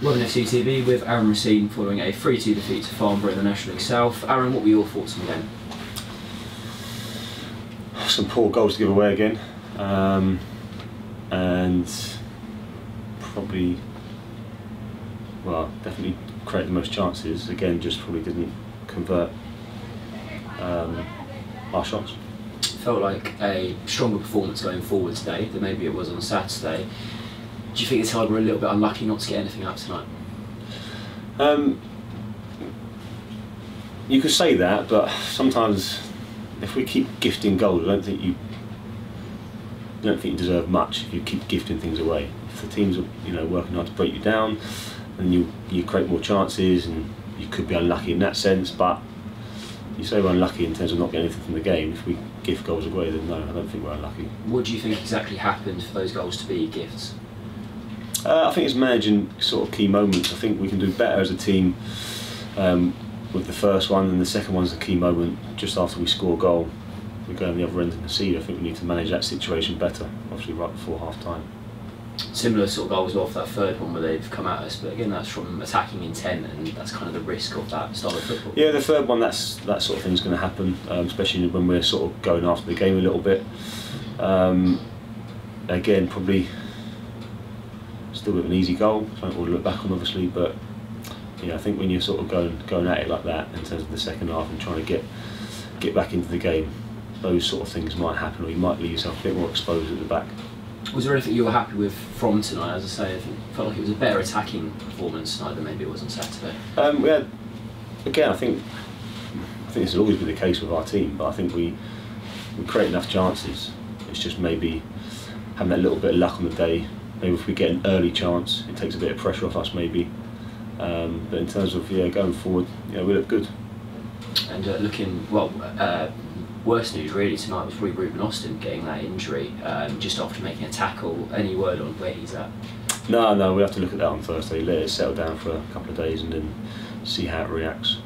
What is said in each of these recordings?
Robin FC TV with Aarran Racine following a 3-2 defeat to Farnborough in the National League South. Aarran, what were your thoughts on the game? Some poor goals to give away again, um, and probably, well, definitely create the most chances. Again, just probably didn't convert um, our shots. Felt like a stronger performance going forward today than maybe it was on Saturday. Do you think the side were a little bit unlucky not to get anything out tonight? Um, you could say that, but sometimes if we keep gifting goals, I don't think you I don't think you deserve much if you keep gifting things away. If the teams are you know working hard to break you down, and you you create more chances, and you could be unlucky in that sense. But you say we're unlucky in terms of not getting anything from the game. If we gift goals away, then no, I don't think we're unlucky. What do you think exactly happened for those goals to be gifts? Uh, I think it's managing sort of key moments. I think we can do better as a team um, with the first one, and the second one's a key moment just after we score a goal. We go on the other end and concede. I think we need to manage that situation better, obviously right before half time. Similar sort of goals off that third one where they've come at us, but again, that's from attacking intent, and that's kind of the risk of that style of football. Yeah, the third one, that's that sort of thing's going to happen, um, especially when we're sort of going after the game a little bit. Um, again, probably still with an easy goal. Something we'll look back on, obviously, but yeah, I think when you're sort of going going at it like that in terms of the second half and trying to get get back into the game, those sort of things might happen, or you might leave yourself a bit more exposed at the back. Was there anything you were happy with from tonight? As I say, I think felt like it was a better attacking performance tonight than maybe it was on Saturday. Um, we had again, I think I think this will always be the case with our team, but I think we we create enough chances. It's just maybe having that little bit of luck on the day. Maybe if we get an early chance, it takes a bit of pressure off us, maybe. Um, but in terms of yeah, going forward, yeah, we look good. And uh, looking well, uh, worse news really tonight was probably Ruben Austin getting that injury um, just after making a tackle. Any word on where he's at? No, no, we have to look at that on Thursday. Let it settle down for a couple of days and then see how it reacts.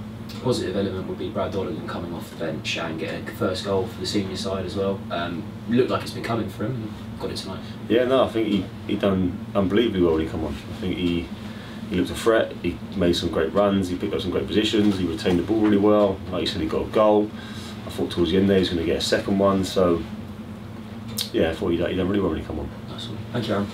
Positive element would be Brad Donegan coming off the bench and getting a first goal for the senior side as well. Um, looked like it's been coming for him got it tonight. Yeah, no, I think he, he done unbelievably well when he come on. I think he he looked a threat. He made some great runs. He picked up some great positions. He retained the ball really well. Like you said, he got a goal. I thought towards the end there he was going to get a second one. So yeah, I thought he done, he done really well when he come on. One. Thank you, Aarran.